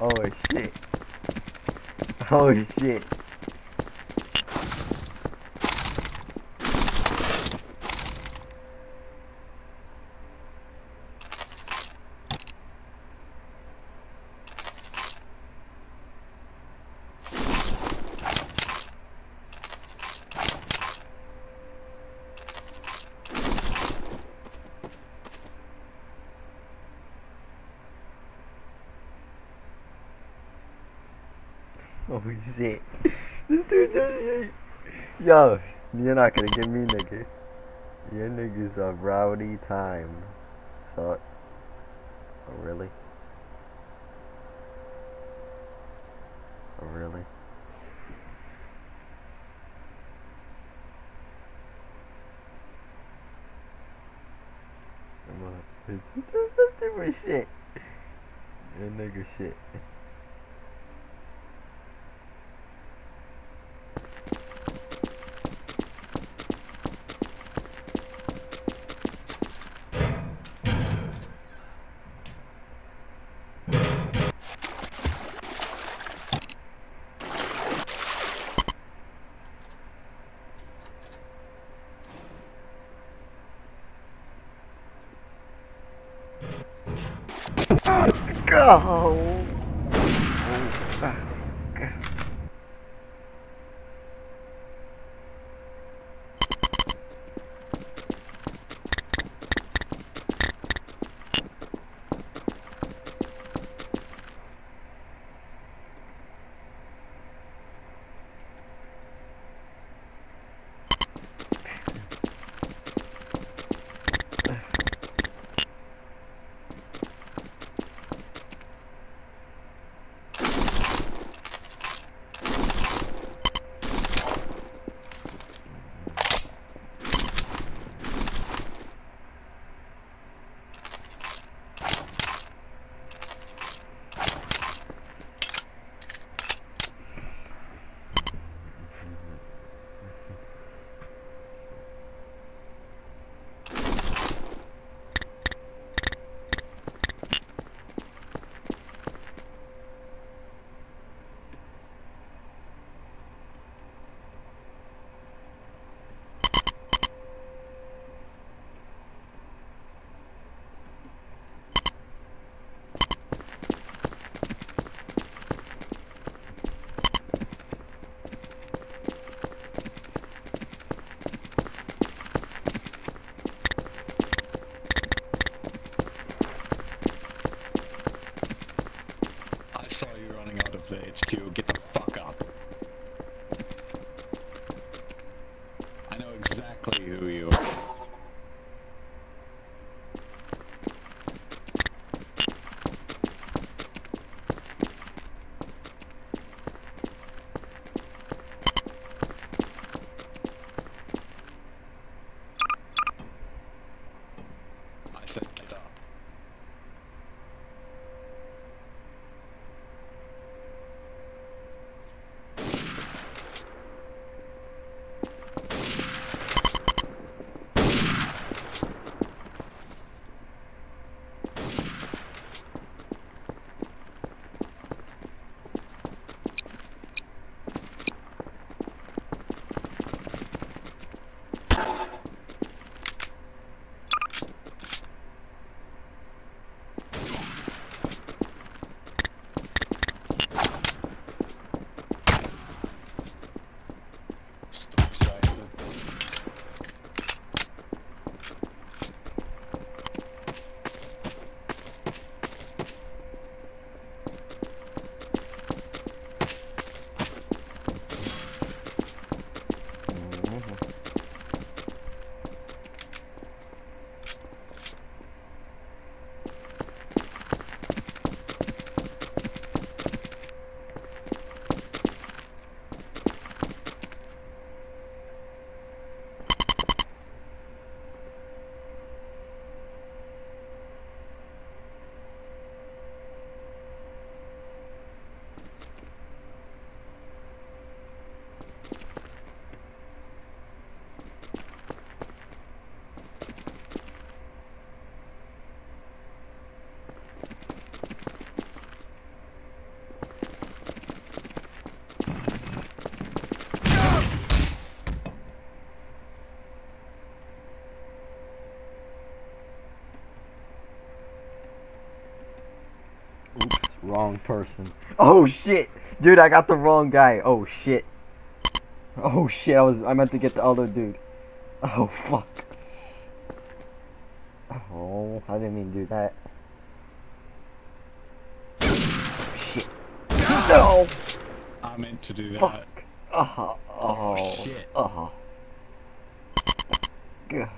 Oh shit. Oh shit. Oh shit. This dude just Yo, you're not gonna get me nigga. Your niggas are rowdy time. So Oh really? Oh really? Come on. This different shit. Your nigga shit. Go. Wrong person. Oh shit! Dude, I got the wrong guy. Oh shit. Oh shit, I was I meant to get the other dude. Oh fuck. Oh, I didn't mean to do that. Shit. No! I meant to do that. Fuck. Uh-huh. Oh, Oh, shit. Uh-huh. Gah.